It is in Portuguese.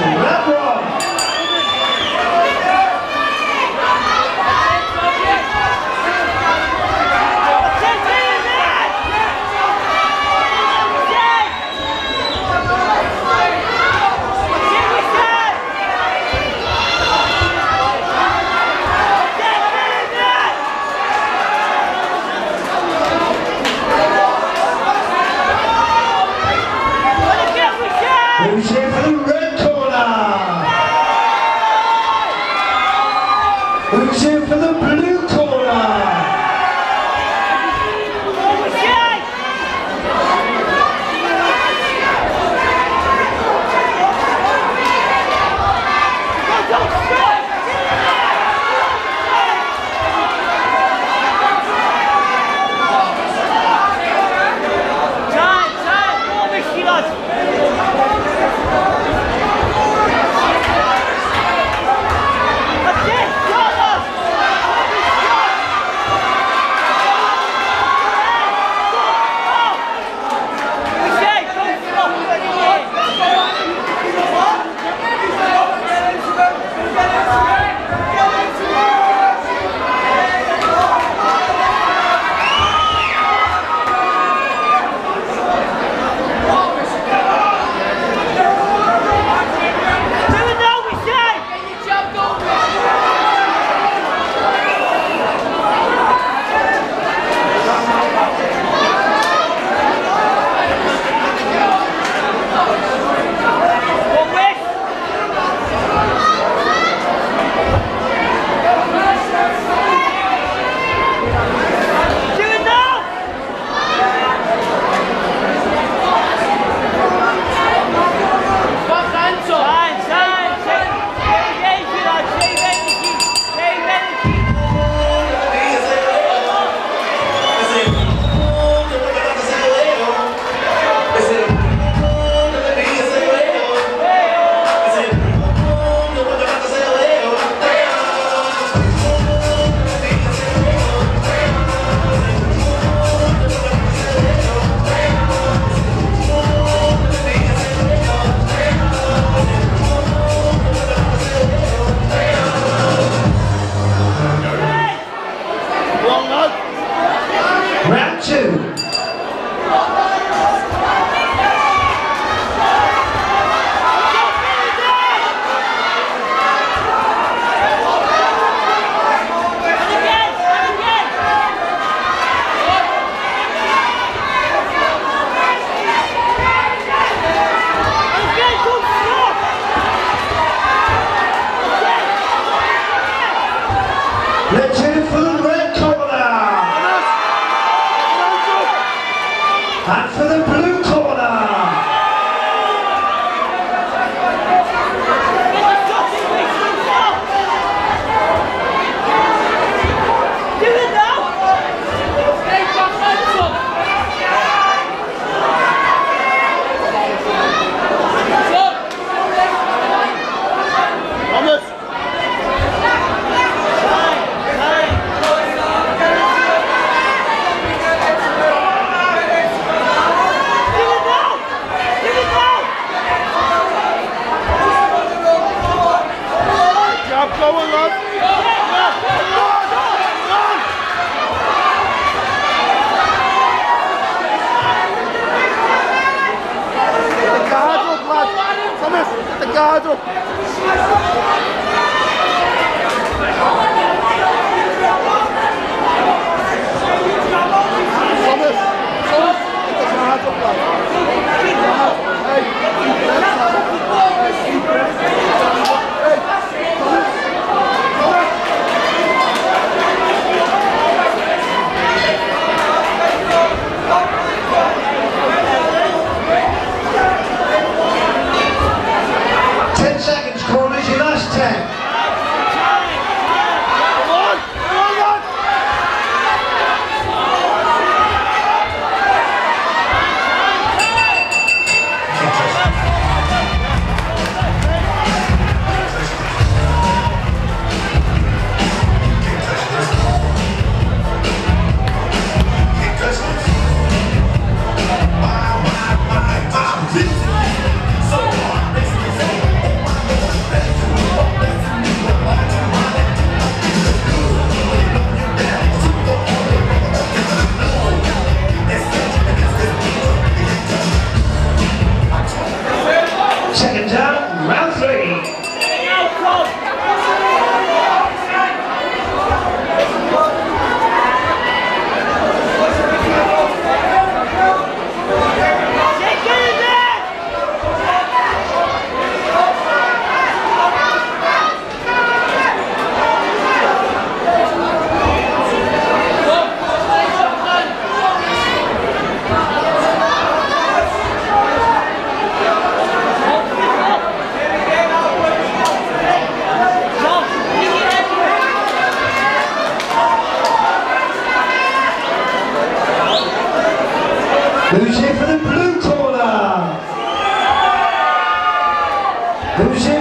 seconds 원시 Ten Nous